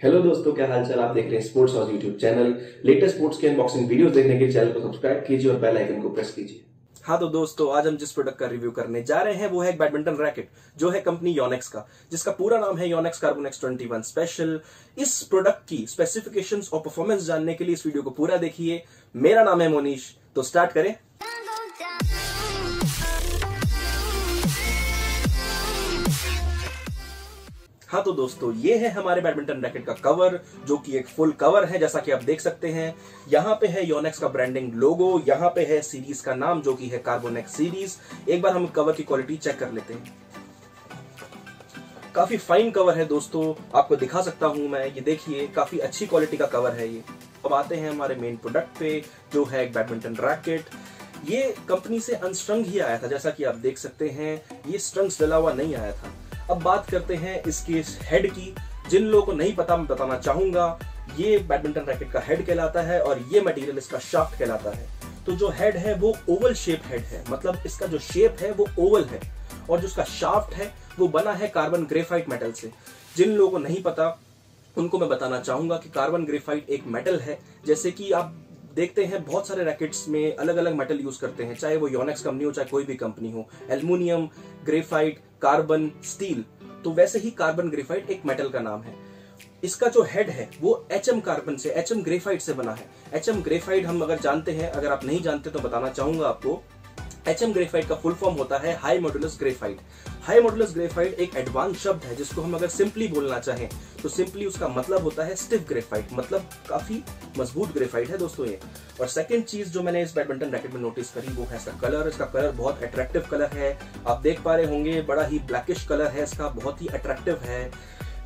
Hello दोस्तों, क्या हाल चाल आप देख रहे हैं sports house YouTube channel latest sports के अनबॉक्सिंग वीडियोस देखने के चैनल को सब्सक्राइब कीजिए और बेल आइकन को प्रेस कीजिए। हाँ तो दोस्तों, आज हम जिस प्रोडक्ट का रिव्यू करने जा रहे हैं, वो है एक बैडमिंटन रैकेट जो है कंपनी योनेक्स का, जिसका पूरा नाम है Yonex carbon X twenty one special इस प्रोडक्ट की स्पेसिफिकेशंस और परफॉर्मेंस जानने के लिए इस वीडियो को पूरा देखिए। मेरा नाम है मोनीश तो स्टार्ट करें। हाँ तो दोस्तों, ये है हमारे बैडमिंटन रैकेट का कवर जो कि एक फुल कवर है, जैसा कि आप देख सकते हैं। यहाँ पे है योनेक्स का ब्रांडिंग लोगो यहाँ पे है सीरीज़ का नाम, जो कि है कार्बोनेक्स सीरीज़ एक बार हम कवर की क्वालिटी चेक कर लेते हैं। काफ़ी फाइन कवर है दोस्तों, आपको दिखा सकता हूँ मैं। ये देखिए, काफ़ी अच्छी क्वालिटी का कवर है ये। अब आते हैं हमारे मेन प्रोडक्ट पे, जो है एक बैडमिंटन रैकेट ये कंपनी से अनस्ट्रंग ही आया था, जैसा कि आप देख सकते हैं। ये स्ट्रंग्स डला हुआ नहीं आया था। अब बात करते हैं इसके हेड की। जिन लोगों को नहीं पता, मैं बताना चाहूँगा, ये बैडमिंटन रैकेट का हेड कहलाता है और ये मटेरियल इसका शाफ्ट कहलाता है। तो जो हेड है, वो ओवल शेप हेड है। मतलब इसका जो शेप है, वो ओवल है और जो इसका शाफ्ट है, वो बना है कार्बन ग्रेफाइट मेटल से। जिन लोगों को नहीं पता, उनको मैं बताना चाहूँगा कि कार्बन ग्रेफाइट एक मेटल है। जैसे कि आप देखते हैं, बहुत सारे रैकेट्स में अलग अलग मेटल यूज़ करते हैं, चाहे वो योनेक्स कंपनी हो, चाहे कोई भी कंपनी हो। एल्यूमिनियम ग्रेफाइट कार्बन स्टील तो वैसे ही कार्बन ग्रेफाइट एक मेटल का नाम है। इसका जो हेड है, वो एच एम कार्बन से एच एम ग्रेफाइट से बना है। एच एम ग्रेफाइट हम अगर जानते हैं, अगर आप नहीं जानते तो बताना चाहूँगा आपको। एच एम ग्रेफाइट का फुल फॉर्म होता है high modulus graphite high modulus graphite एक एडवांस शब्द है, जिसको हम अगर सिंपली बोलना चाहें तो सिंपली उसका मतलब होता है स्टिफ ग्रेफाइट मतलब काफ़ी मज़बूत ग्रेफाइट है दोस्तों ये। और सेकंड चीज़ जो मैंने इस बैडमिंटन रैकेट में नोटिस करी, वो है इसका कलर इसका कलर बहुत अट्रैक्टिव कलर है। आप देख पा रहे होंगे, बड़ा ही ब्लैकिश कलर है इसका, बहुत ही अट्रैक्टिव है।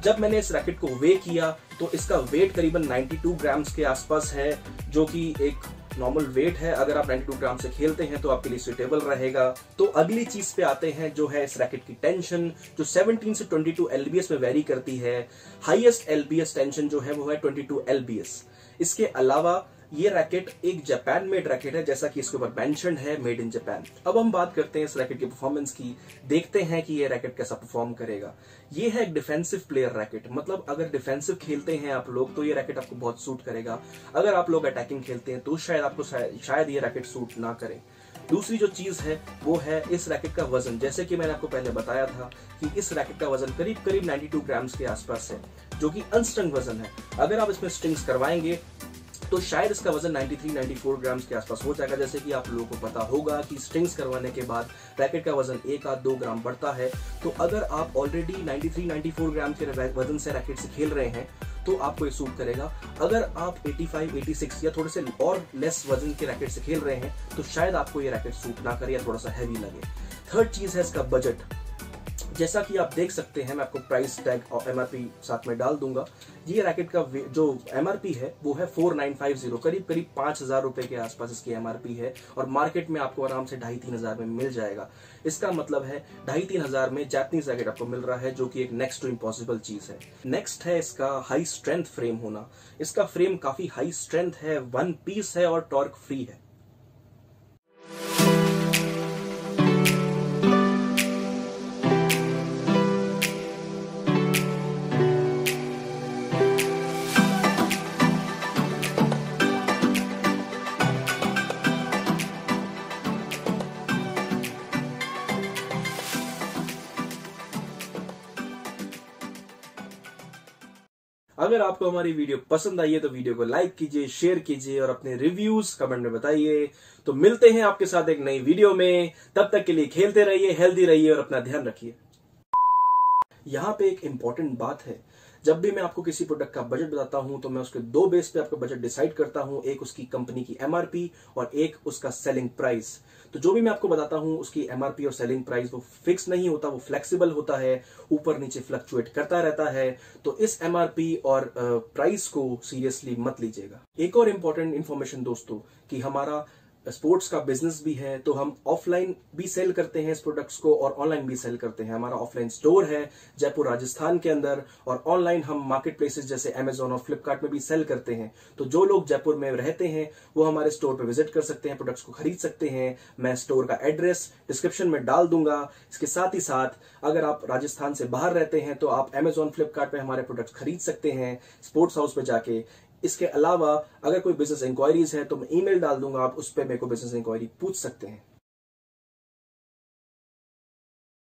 जब मैंने इस रैकेट को वे किया तो इसका वेट करीबन 92 ग्राम्स के आसपास है, जो कि एक नॉर्मल वेट है, अगर आप 92 ग्राम से खेलते हैं तो आपके लिए सुटेबल रहेगा। तो अगली चीज़ पे आते हैं जो है इस रैकेट की टेंशन जो 17 से 22 एलबीएस में वेरी करती है। हाईएस्ट एलबीएस टेंशन जो है वो है 22 एलबीएस इसके अलावा ये रैकेट एक जापान मेड रैकेट है, जैसा कि इसके ऊपर मेंशन है मेड इन जापान अब हम बात करते हैं इस रैकेट की परफॉर्मेंस की। देखते हैं कि ये रैकेट कैसा परफॉर्म करेगा। ये है एक डिफेंसिव प्लेयर रैकेट। मतलब अगर डिफेंसिव खेलते हैं आप लोग तो ये रैकेट आपको बहुत सूट करेगा। अगर आप लोग अटैकिंग खेलते हैं तो शायद आपको शायद ये रैकेट सूट ना करे। दूसरी जो चीज़ है, वो है इस रैकेट का वज़न। जैसे कि मैंने आपको पहले बताया था कि इस रैकेट का वज़न करीब करीब 92 ग्राम्स के आसपास है, जो कि अनस्ट्रंग वज़न है। अगर आप इसमें स्ट्रिंग्स करवाएँगे तो शायद इसका वज़न 93-94 ग्राम्स के आसपास हो जाएगा। जैसे कि आप लोगों को पता होगा कि स्ट्रिंग्स करवाने के बाद रैकेट का वज़न एक आध दो ग्राम बढ़ता है। तो अगर आप ऑलरेडी 93-94 ग्राम के वज़न से रैकेट से खेल रहे हैं तो आपको ये सूट करेगा। अगर आप 85, 86 या थोड़े से और लेस वज़न के रैकेट से खेल रहे हैं तो शायद आपको ये रैकेट सूट ना करे या थोड़ा सा हैवी लगे। थर्ड चीज़ है इसका बजट जैसा कि आप देख सकते हैं, मैं आपको प्राइस टैग और एमआरपी साथ में डाल दूँगा। ये रैकेट का जो एमआरपी है, वो है फोर नाइन फाइव ज़ीरो करीब करीब पाँच हज़ार रुपए के आसपास इसकी एमआरपी है और मार्केट में आपको आराम से ढाई तीन हज़ार में मिल जाएगा। इसका मतलब है ढाई तीन हज़ार में जैपनीज रैकेट आपको मिल रहा है, जो कि एक नेक्स्ट टू इम्पॉसिबल चीज़ है। नेक्स्ट है इसका हाई स्ट्रेंथ फ्रेम होना। इसका फ्रेम काफ़ी हाई स्ट्रेंथ है वन पीस है और टॉर्क फ्री है। अगर आपको हमारी वीडियो पसंद आई है तो वीडियो को लाइक कीजिए, शेयर कीजिए और अपने रिव्यूज़ कमेंट में बताइए। तो मिलते हैं आपके साथ एक नई वीडियो में। तब तक के लिए खेलते रहिए, हेल्दी रहिए और अपना ध्यान रखिए। यहाँ पे एक इंपॉर्टेंट बात है। जब भी मैं आपको किसी प्रोडक्ट का बजट बताता हूँ तो मैं उसके दो बेस पे आपका बजट डिसाइड करता हूँ, एक उसकी कंपनी की एमआरपी और एक उसका सेलिंग प्राइस तो जो भी मैं आपको बताता हूँ, उसकी एमआरपी और सेलिंग प्राइस वो फिक्स नहीं होता, वो फ्लेक्सिबल होता है, ऊपर नीचे फ्लक्चुएट करता रहता है। तो इस एमआरपी और प्राइस को सीरियसली मत लीजिएगा। एक और इंपॉर्टेंट इन्फॉर्मेशन दोस्तों, कि हमारा स्पोर्ट्स का बिज़नेस भी है तो हम ऑफलाइन भी सेल करते हैं इस प्रोडक्ट्स को और ऑनलाइन भी सेल करते हैं। हमारा ऑफलाइन स्टोर है जयपुर, राजस्थान के अंदर, और ऑनलाइन हम मार्केट प्लेसेस जैसे अमेजोन और फ्लिपकार्ट में भी सेल करते हैं। तो जो लोग जयपुर में रहते हैं, वो हमारे स्टोर पर विज़िट कर सकते हैं प्रोडक्ट्स को खरीद सकते हैं। मैं स्टोर का एड्रेस डिस्क्रिप्शन में डाल दूँगा। इसके साथ ही साथ, अगर आप राजस्थान से बाहर रहते हैं तो आप अमेजोन फ्लिपकार्ट हमारे प्रोडक्ट्स खरीद सकते हैं स्पोर्ट्स हाउस पे जाके। इसके अलावा अगर कोई बिज़नेस इंक्वायरीज है तो मैं ईमेल डाल दूँगा, आप उस पर मेरे को बिज़नेस इंक्वायरी पूछ सकते हैं।